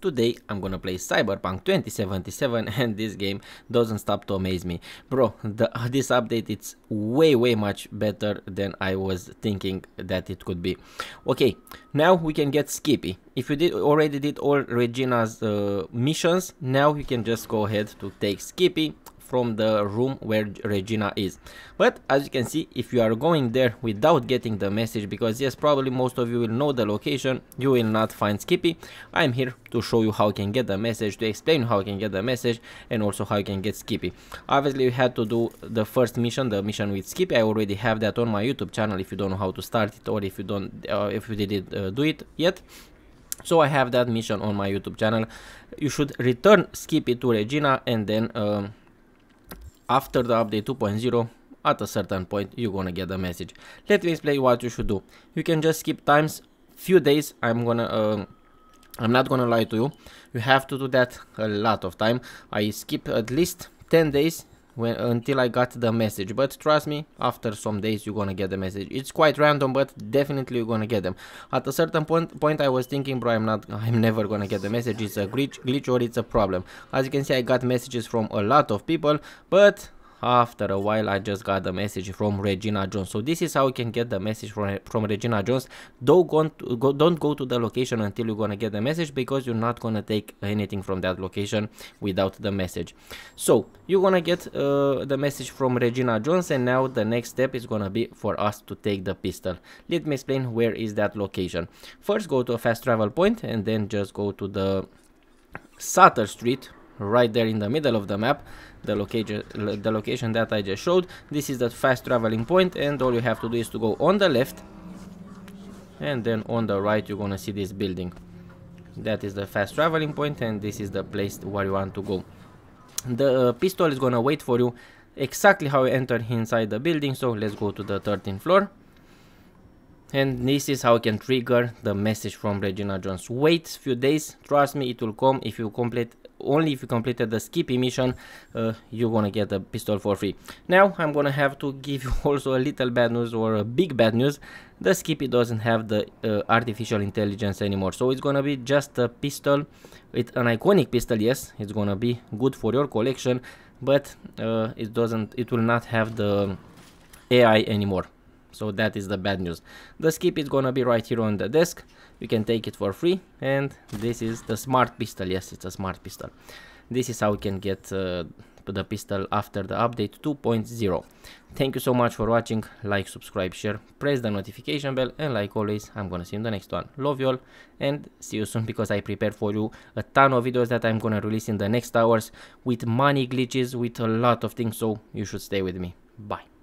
Today I'm gonna play Cyberpunk 2077 and this game doesn't stop to amaze me. Bro, the, this update it's way way much better than I was thinking that it could be. Okay, now we can get Skippy. If you did already did all Regina's uh, missions, now you can just go ahead to take Skippy from the room where Regina is. But as you can see, if you are going there without getting the message, because yes, probably most of you will know the location, you will not find Skippy. I'm here to show you how you can get the message, to explain how you can get the message, and also how you can get Skippy. Obviously, you had to do the first mission, the mission with Skippy. I already have that on my YouTube channel if you don't know how to start it or if you don't, uh, if you didn't uh, do it yet. So I have that mission on my YouTube channel. You should return Skippy to Regina and then um, after the update 2.0 at a certain point you're gonna get a message. Let me explain what you should do. You can just skip times few days i'm gonna uh, i'm not gonna lie to you. You have to do that a lot of time. I skip at least 10 days when until I got the message. But trust me after some days you're gonna get the message. It's quite random but definitely you're gonna get them. At a certain point point I was thinking bro I'm not I'm never gonna get the message. It's a glitch glitch or it's a problem. As you can see I got messages from a lot of people but after a while I just got the message from Regina Jones. So this is how you can get the message from, from Regina Jones. Don't go, to, go, don't go to the location until you're gonna get the message because you're not gonna take anything from that location without the message. So you're gonna get uh, the message from Regina Jones and now the next step is gonna be for us to take the pistol. Let me explain where is that location. First go to a fast travel point and then just go to the Sutter Street right there in the middle of the map the location the location that I just showed. This is the fast traveling point and all you have to do is to go on the left and then on the right you're gonna see this building. That is the fast traveling point and this is the place where you want to go. The uh, pistol is gonna wait for you exactly how you enter inside the building so let's go to the 13th floor. And this is how you can trigger the message from Regina Jones. Wait few days, trust me, it will come. If you complete only if you completed the Skippy mission uh, you're gonna get the pistol for free. Now i'm gonna have to give you also a little bad news or a big bad news. The Skippy doesn't have the uh, artificial intelligence anymore. So it's gonna be just a pistol. With an iconic pistol yes. It's gonna be good for your collection but uh, it doesn't it will not have the ai anymore so that is the bad news. The skip is gonna be right here on the desk. You can take it for free. And this is the smart pistol. Yes it's a smart pistol. This is how you can get uh, the pistol after the update 2.0 thank you so much for watching. Like subscribe share press the notification bell. And like always i'm gonna see you in the next one. Love you all. And see you soon because i prepared for you a ton of videos that i'm gonna release in the next hours with money glitches with a lot of things. So you should stay with me. Bye